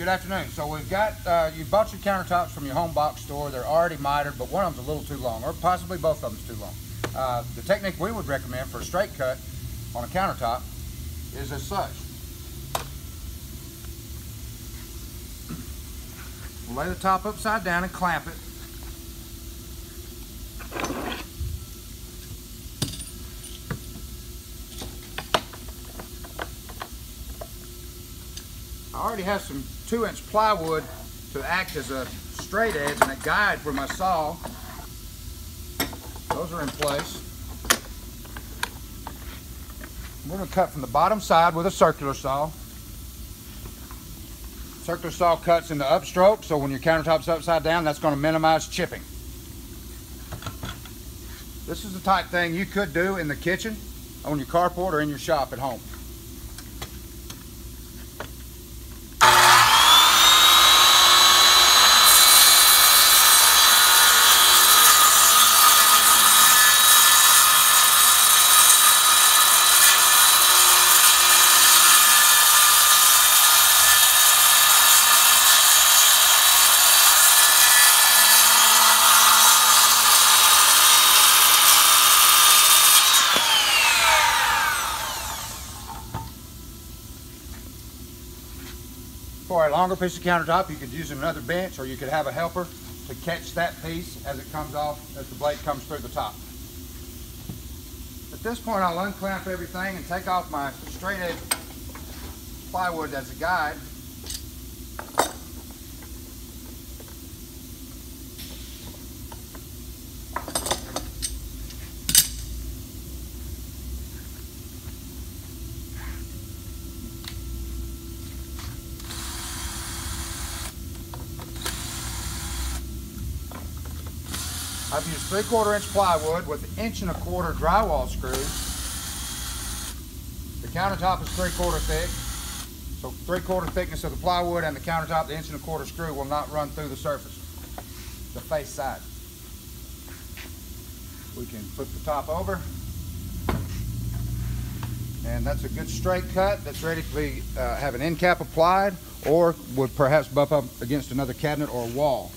good afternoon. So we've got, uh, you bought your countertops from your home box store. They're already mitered, but one of them's a little too long, or possibly both of them's too long. Uh, the technique we would recommend for a straight cut on a countertop is as such. Lay the top upside down and clamp it. I already have some two inch plywood to act as a straight edge and a guide for my saw. Those are in place. We're going to cut from the bottom side with a circular saw. Circular saw cuts in the upstroke, so when your countertop's upside down, that's going to minimize chipping. This is the type thing you could do in the kitchen, on your carport, or in your shop at home. For a longer piece of countertop, you could use another bench or you could have a helper to catch that piece as it comes off, as the blade comes through the top. At this point, I'll unclamp everything and take off my straight edge plywood as a guide. I've used three quarter inch plywood with an inch and a quarter drywall screws. The countertop is three quarter thick. So three quarter thickness of the plywood and the countertop, the inch and a quarter screw will not run through the surface, the face side. We can flip the top over. And that's a good straight cut that's ready to be, uh, have an end cap applied or would perhaps bump up against another cabinet or wall.